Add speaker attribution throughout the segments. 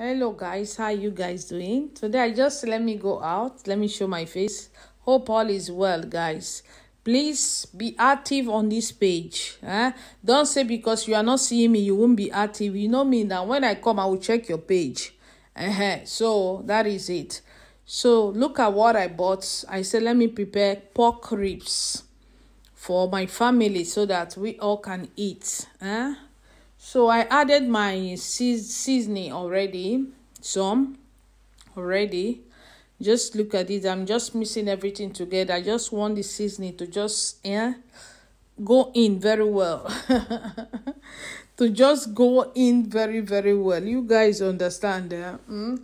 Speaker 1: hello guys. How you guys doing? Today i just let me go out. Let me show my face. Hope all is well guys. Please be active on this page eh? don't say because you are not seeing me you won't be active. You know me now. When i come i will check your page. Uh -huh. so that is it. So look at what i bought. I said let me prepare pork ribs for my family so that we all can eat eh? So i added my seasoning already some already. Just look at it. I'm just mixing everything together. I just want the seasoning to just yeah go in very well. To just go in very very well. You guys understand eh? mm?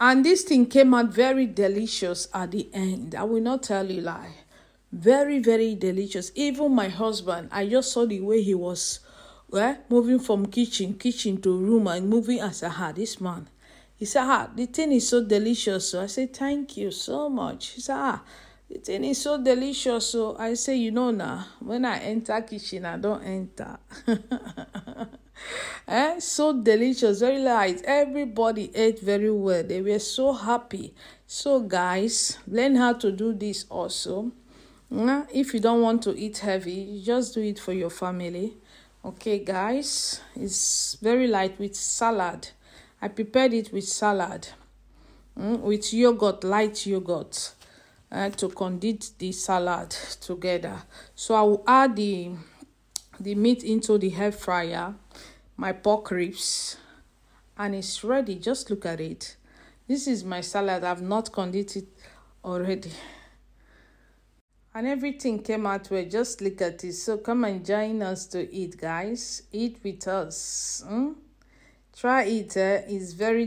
Speaker 1: and this thing came out very delicious at the end. I will not tell you lie. Very very delicious. Even my husband i just saw the way he was well, moving from kitchen, kitchen to room and moving as I had this man. He said, ah, the thing is so delicious. So I said, thank you so much. He said, ah, the thing is so delicious. So I say, you know now, when I enter kitchen, I don't enter. eh? So delicious, very light. Everybody ate very well. They were so happy. So guys, learn how to do this also. If you don't want to eat heavy, just do it for your family okay guys it's very light with salad. I prepared it with salad mm, with yogurt light yogurt uh, to condit the salad together. So i will add the the meat into the air fryer my pork ribs and it's ready. Just look at it. This is my salad. I've not condited already and everything came out well just look at it so come and join us to eat guys eat with us hmm? try it eh? it's very